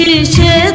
şişe